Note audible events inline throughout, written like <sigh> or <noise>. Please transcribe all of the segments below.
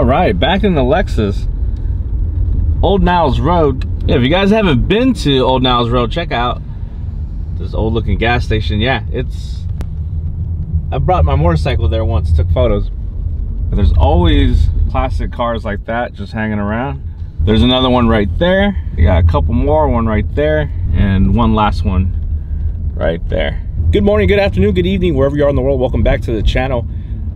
All right, back in the Lexus. Old Niles Road. If you guys haven't been to Old Niles Road, check out this old looking gas station. Yeah, it's, I brought my motorcycle there once, took photos. But there's always classic cars like that just hanging around. There's another one right there. You got a couple more, one right there, and one last one right there. Good morning, good afternoon, good evening, wherever you are in the world. Welcome back to the channel.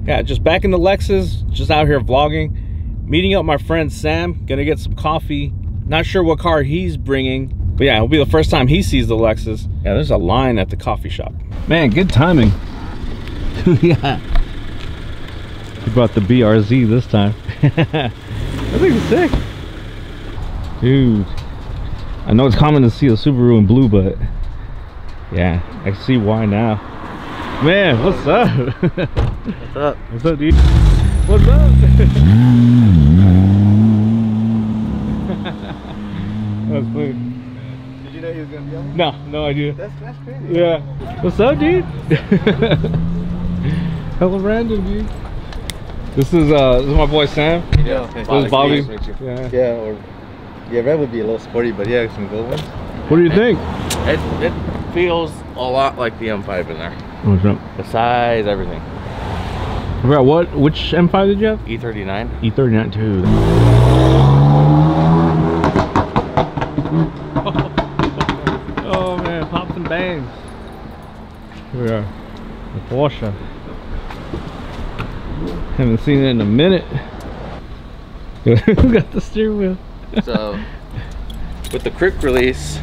Yeah, just back in the Lexus, just out here vlogging, meeting up my friend Sam, gonna get some coffee. Not sure what car he's bringing, but yeah, it'll be the first time he sees the Lexus. Yeah, there's a line at the coffee shop. Man, good timing. <laughs> yeah. He brought the BRZ this time. I think it's sick. Dude. I know it's common to see a Subaru in blue, but yeah, I see why now. Man, what's up? What's up? What's up, dude? What's up? <laughs> That's funny. Did you know he was gonna be on? No, no idea. That's that's crazy. Yeah. What's up, dude? <laughs> Hella random, dude. This is uh, this is my boy Sam. Yeah. This is Bobby. Nice to meet you. Yeah. Yeah. Or yeah, red would be a little sporty, but yeah, some good ones. What do you think? It, it feels a lot like the M5 in there. What's up? The size, everything. I forgot what which M5 did you have? E39. E39 too. <laughs> oh man, pops and bangs. Here we are. The Porsche. Haven't seen it in a minute. <laughs> Who got the steering wheel? So, with the quick release,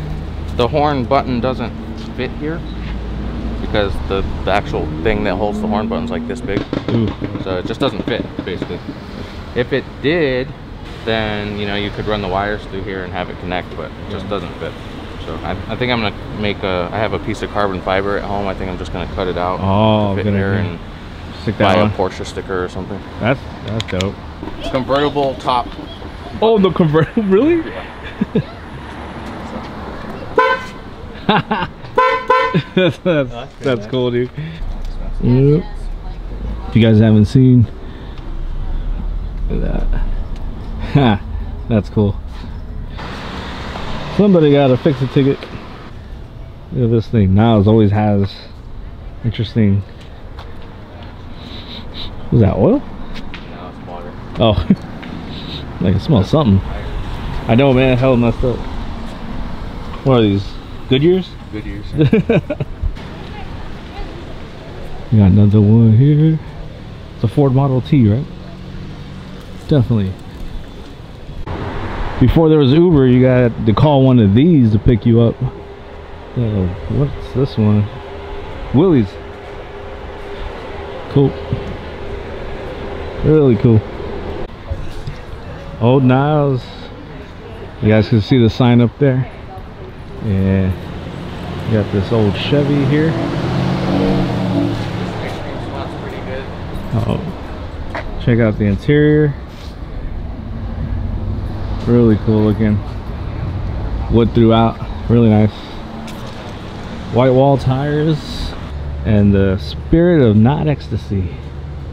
the horn button doesn't fit here because the, the actual thing that holds the horn button is like this big. Ooh. So it just doesn't fit, basically. If it did, then, you know, you could run the wires through here and have it connect, but it just doesn't fit. So I, I think I'm gonna make a, I have a piece of carbon fiber at home. I think I'm just gonna cut it out Oh, to fit good here idea. and Stick buy that a. Porsche sticker or something. That's that's dope. It's convertible top Oh, the convertible, <laughs> really? <laughs> that's that's, that's cool, dude. Yep. If you guys haven't seen, look at that. Ha, <laughs> that's cool. Somebody got to fix a ticket. Look at this thing. Niles always has interesting. Was that oil? No, it's water. Oh, <laughs> like it smells something. I know, man. Hell messed up. What are these? Goodyears? Good <laughs> got another one here. It's a Ford Model T, right? Definitely. Before there was Uber, you got to call one of these to pick you up. Uh, what's this one? Willys. Cool. Really cool. Old Niles. You guys can see the sign up there. Yeah. Got this old Chevy here. Oh, check out the interior. Really cool looking. Wood throughout, really nice. White wall tires and the spirit of not ecstasy.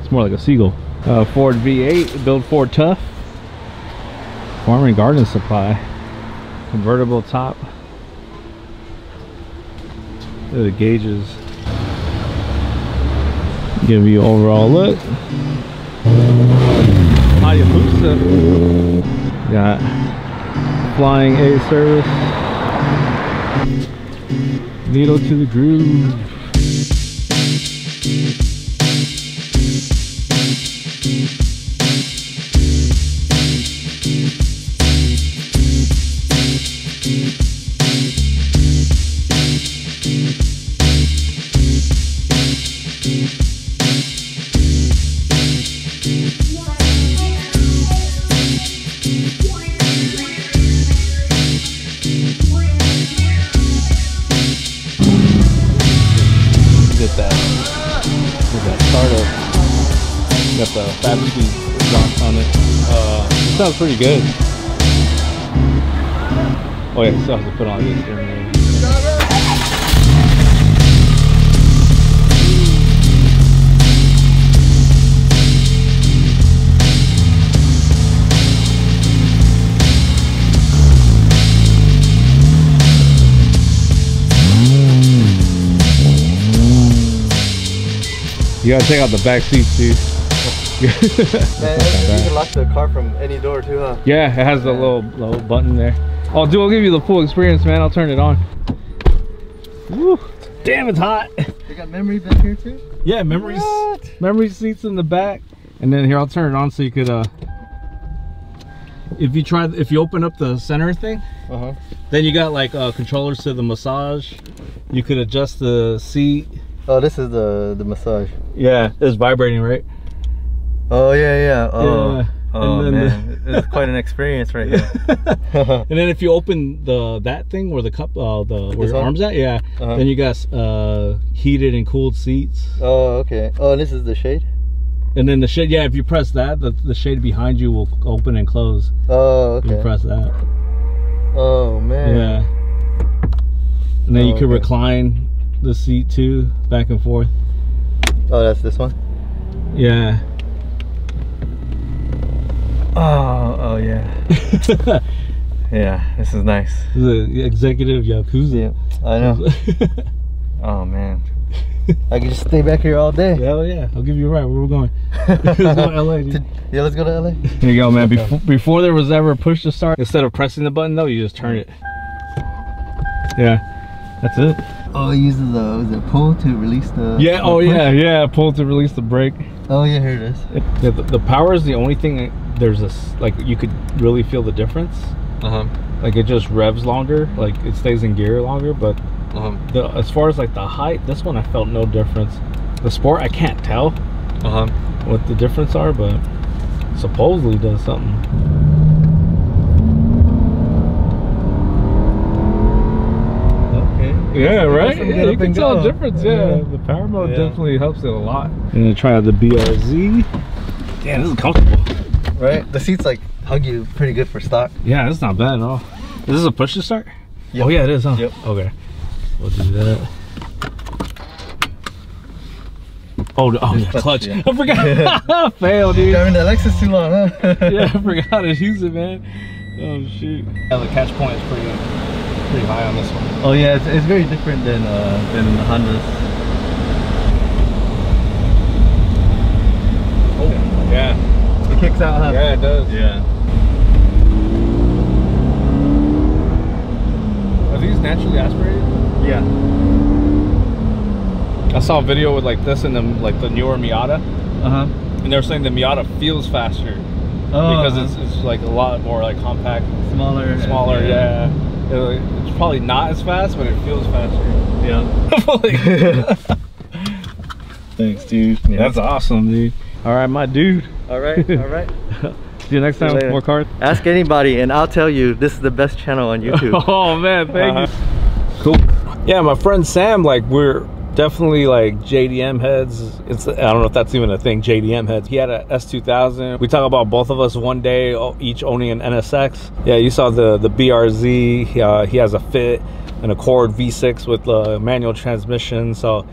It's more like a seagull. Uh, Ford V8, build Ford Tough. Farm and garden supply. Convertible top. Look at the gauges. Give you overall look. Hayabusa. Got flying A service. Needle to the groove. so Fabric Johnson on it. Uh, it sounds pretty good. Oh yeah, still have to put on this here, man. You gotta take out the back seats, dude. <laughs> Man, you can lock the car from any door too, huh? Yeah, it has the little little button there. Oh, dude, I'll give you the full experience, man. I'll turn it on. Woo. Damn, it's hot. They got memory back here too? Yeah, memories, What? memory seats in the back, and then here I'll turn it on so you could. uh If you try, if you open up the center thing, Uh-huh. then you got like uh, controllers to the massage. You could adjust the seat. Oh, this is the the massage. Yeah, it's vibrating, right? Oh yeah, yeah. Oh, Yeah. oh man, <laughs> it's quite an experience right here. <laughs> and then if you open the that thing where the cup, uh, the where This your one? arms at, yeah, Uh-huh. then you got uh heated and cooled seats. oh, okay. Oh, this is the shade. And then the shade, yeah, if you press that, the, the shade behind you will open and close. Oh, If you press that. Oh man. Yeah. And then you Oh, could okay. recline the seat too, back and forth. Oh, that's this one. Yeah. Oh, oh yeah. <laughs> Yeah, this is nice. the executive Yakuza. Yeah, I know. <laughs> Oh man, <laughs> I can just stay back here all day. Hell oh, yeah. I'll give you a ride. Where we're going? Let's go to LA, dude. Yeah, let's go to LA. Here you go, man. Before, before there was ever a push to start, instead of pressing the button though, you just turn it. Yeah. That's it. Oh, it uses the was it pull to release the. Yeah, the oh push? yeah, yeah. Pull to release the brake. Oh yeah, here it is. Yeah, the, the power is the only thing that there's this like you could really feel the difference. Uh huh. Like it just revs longer, like it stays in gear longer. But Uh huh. the as far as like the height, this one I felt no difference. The sport I can't tell Uh huh. what the difference are, but supposedly does something. Okay. Yeah, right. Yeah, you can tell go. a difference. Yeah, the power mode Yeah. definitely helps it a lot. And then try out the BRZ. Damn, this is comfortable. Right. The seats like hug you pretty good for stock. Yeah, it's not bad at all. Is this a push to start? Yep. Oh yeah, it is, huh? Yep. Okay. We'll do that. Oh, oh yeah, clutch, clutch. yeah. I forgot. <laughs> Fail, dude. Driving the Lexus too long, huh? <laughs> yeah, I <laughs> forgot to use it, man. Oh shoot. Yeah, the catch point is pretty pretty high on this one. Oh yeah, it's, it's very different than uh than the Hondas. Oh, yeah. It out, huh? Yeah, it does. Yeah. Are these naturally aspirated? Yeah. I saw a video with like this and the like the newer Miata, Uh huh. and they were saying the Miata feels faster Oh, because it's, it's like a lot more like compact, smaller. smaller. Yeah, It- it's probably not as fast, but it feels faster. Yeah. <laughs> <laughs> <laughs> Thanks, dude. Yeah. That's awesome, dude. All right, my dude. all right. All right. <laughs> See you next See you time with more cars. Ask anybody, and I'll tell you this is the best channel on YouTube. <laughs> oh man, thank Uh-huh. you. Cool. Yeah, my friend Sam, like we're definitely like JDM heads. It's I don't know if that's even a thing. JDM heads. He had a S2000. We talk about both of us one day, each owning an NSX. Yeah, you saw the the BRZ. He, uh, he has a Fit, an Accord V6 with uh, manual transmission. So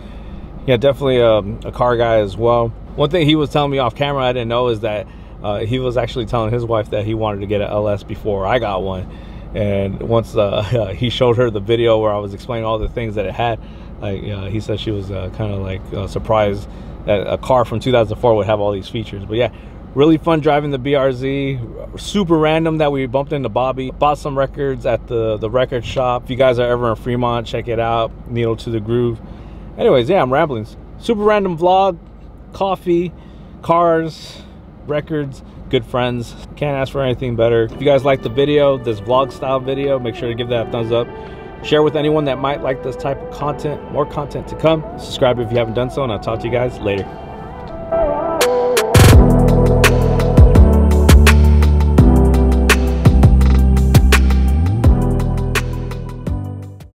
yeah, definitely um, a car guy as well. One thing he was telling me off camera I didn't know is that uh, he was actually telling his wife that he wanted to get an LS before I got one. And once <laughs> uh, he showed her the video where I was explaining all the things that it had, like uh, he said she was uh, kind of like uh, surprised that a car from 2004 would have all these features. But yeah, really fun driving the BRZ. Super random that we bumped into Bobby. Bought some records at the the record shop. If you guys are ever in Fremont, check it out. Needle to the Groove. Anyways, yeah, I'm rambling. Super random vlog, coffee, cars, records, good friends. Can't ask for anything better. If you guys like the video, this vlog style video, make sure to give that a thumbs up. Share with anyone that might like this type of content. More content to come. Subscribe if you haven't done so, and I'll talk to you guys later.